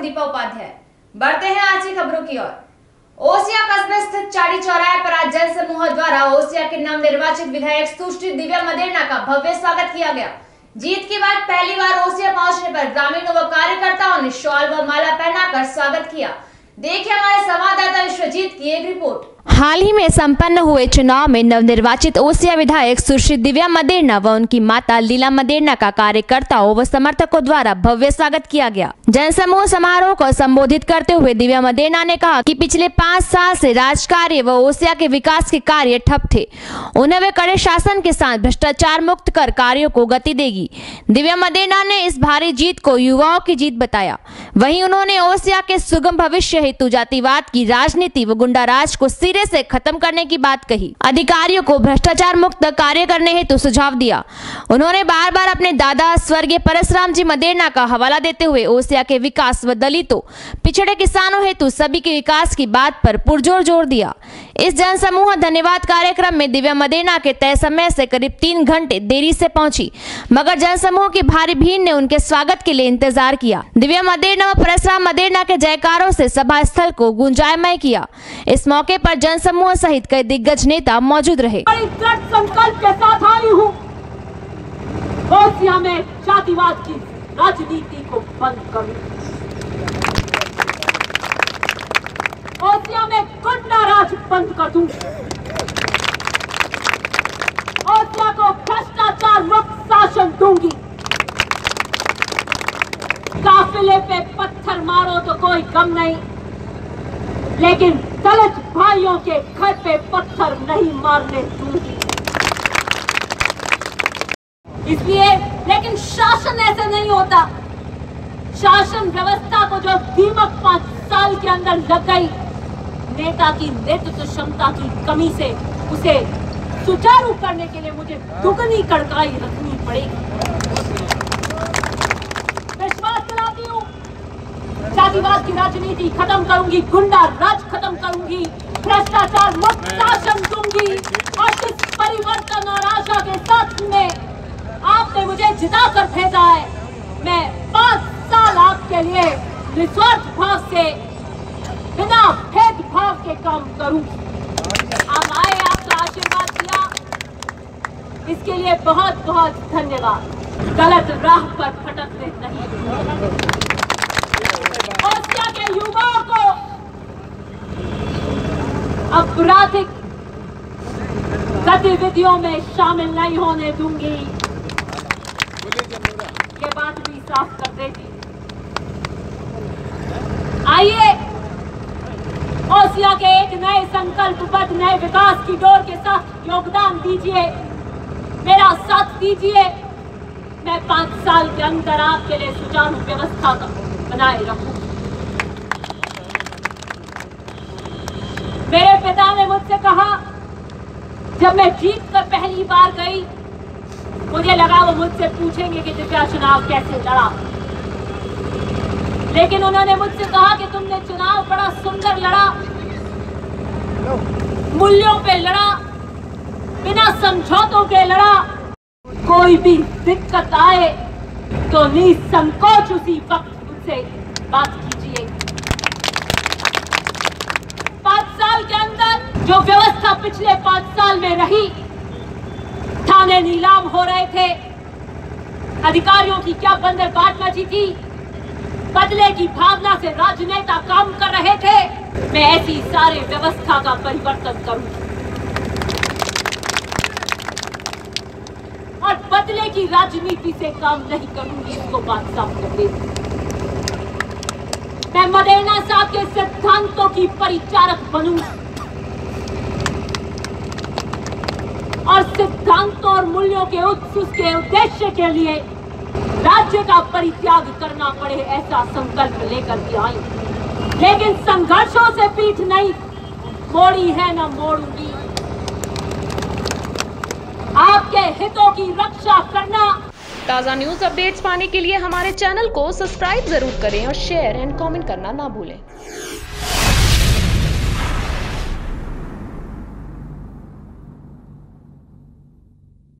हूँ दीपा उपाध्याय। बढ़ते हैं आज की खबरों की ओर। ओसिया कस्बे स्थित चाड़ी चौराहे पर आज जन समूह द्वारा ओसिया के नव निर्वाचित विधायक सुश्री दिव्या मदेरना का भव्य स्वागत किया गया। जीत के बाद पहली बार ओसिया पहुँचने पर ग्रामीणों व कार्यकर्ताओं ने शॉल व माला पहनाकर स्वागत किया। देखिए हमारे संवाददाता विश्वजीत की एक रिपोर्ट। हाल ही में संपन्न हुए चुनाव में नवनिर्वाचित ओसिया विधायक सुश्री दिव्या मदेरना व उनकी माता लीला मदेरना का कार्यकर्ताओं व समर्थकों द्वारा भव्य स्वागत किया गया। जनसमूह समारोह को संबोधित करते हुए दिव्या मदेरना ने कहा कि पिछले पाँच साल से राज कार्य व ओसिया के विकास के कार्य ठप थे। उन्हें वे कड़े शासन के साथ भ्रष्टाचार मुक्त कर कार्यो को गति देगी। दिव्या मदेरना ने इस भारी जीत को युवाओं की जीत बताया। वही उन्होंने ओसिया के सुगम भविष्य हेतु जातिवाद की राजनीति व गुंडाराज को सिरे से खत्म करने की बात कही। अधिकारियों को भ्रष्टाचार मुक्त कार्य करने हेतु सुझाव दिया। उन्होंने बार बार अपने दादा स्वर्गीय परसराम जी मदेरना का हवाला देते हुए ओसिया के विकास व दलितों, पिछड़े किसानों हेतु सभी के विकास की बात पर पुरजोर ज़ोर दिया। इस जनसमूह धन्यवाद कार्यक्रम में दिव्या मदेना के तय समय से करीब तीन घंटे देरी से पहुँची। मगर जनसमूह की भारी भीड़ ने उनके स्वागत के लिए इंतज़ार किया। दिव्या मदेना व परशुराम मदेना के जयकारों से सभा स्थल को गुंजायमय किया। इस मौके पर जनसमूह सहित कई दिग्गज नेता मौजूद रहे। संकल्प के साथ आई हूँ। में जातिवाद की राजनीति को बंद करूँ ओसिया में गुंडा बंद कर दूँ। ओसिया को भ्रष्टाचार मुक्त शासन दूँगी। काफिले पे पत्थर मारो तो कोई कम नहीं। लेकिन दलित भाइयों के घर पे पत्थर नहीं मारने दूँगी। इसलिए, लेकिन शासन ऐसे नहीं होता। शासन व्यवस्था को जो दीमक पाँच साल के अंदर लग गई नेता की नेतृत्व क्षमता की कमी से उसे सुचारू करने के लिए मुझे दुगनी कड़काई रखनी पड़ेगी। विश्वास दिलाती हूँ। जातिवाद की राजनीति खत्म करूँगी गुंडा राज खत्म करूँगी भ्रष्टाचार मुक्त शासन दूँगी और जिस परिवर्तन और आशा के साथ में आपने मुझे जिता कर भेजा है। मैं पाँच साल आपके लिए निस्वार्थ भाव से बिना भेदभाव के काम करूँगी आप आए आपका आशीर्वाद दिया। इसके लिए बहुत बहुत धन्यवाद। गलत राह पर फटकते नहीं। के युवाओं को आपराधिक गतिविधियों में शामिल नहीं होने दूँगी। ये बात भी साफ़ कर देती ओसिया के एक नए संकल्पबद्ध नए विकास की डोर के साथ योगदान दीजिए। मेरा साथ दीजिए। मैं पाँच साल के अंदर आपके लिए सुचारू व्यवस्था बनाए रखूँ। मेरे पिता ने मुझसे कहा, जब मैं जीत कर पहली बार गई, मुझे लगा वो मुझसे पूछेंगे कि दिव्या चुनाव कैसे लड़ा। लेकिन उन्होंने मुझसे कहा कि तुमने चुनाव बड़ा सुंदर लड़ा। मूल्यों पे लड़ा, बिना समझौतों के लड़ा। कोई भी दिक्कत आए तो निसंकोच उसी वक्त मुझसे बात कीजिए। पाँच साल के अंदर जो व्यवस्था पिछले पाँच साल में रही, थाने नीलाम हो रहे थे। अधिकारियों की क्या बंदर बाट मची थी? बदले की भावना से राजनेता काम कर रहे थे। मैं ऐसी सारे व्यवस्था का परिवर्तन करूँगी और बदले की राजनीति से काम नहीं करूँगी इसको बात साफ़ कर मैं मदेना साहब के सिद्धांतों की परिचारक बनूँगी और सिद्धांतों और मूल्यों के उत्सुक के उद्देश्य के लिए राज्य का परित्याग करना पड़े ऐसा संकल्प लेकर के आई लेकिन संघर्षों से पीठ नहीं, मोड़ी है न मोड़ूँगी। आपके हितों की रक्षा करना। ताज़ा न्यूज़ अपडेट्स पाने के लिए हमारे चैनल को सब्सक्राइब ज़रूर करें और शेयर एंड कमेंट करना ना भूलें।